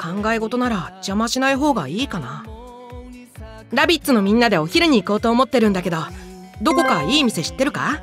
考え事なら邪魔しない方がいいかな。ラビッツのみんなでお昼に行こうと思ってるんだけどどこかいい店知ってるか？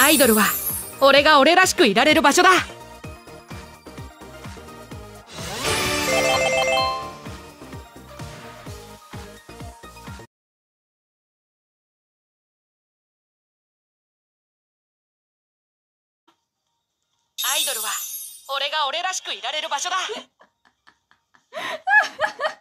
アイドルは俺が俺らしくいられる場所だ。アイドルは俺が俺らしくいられる場所だ。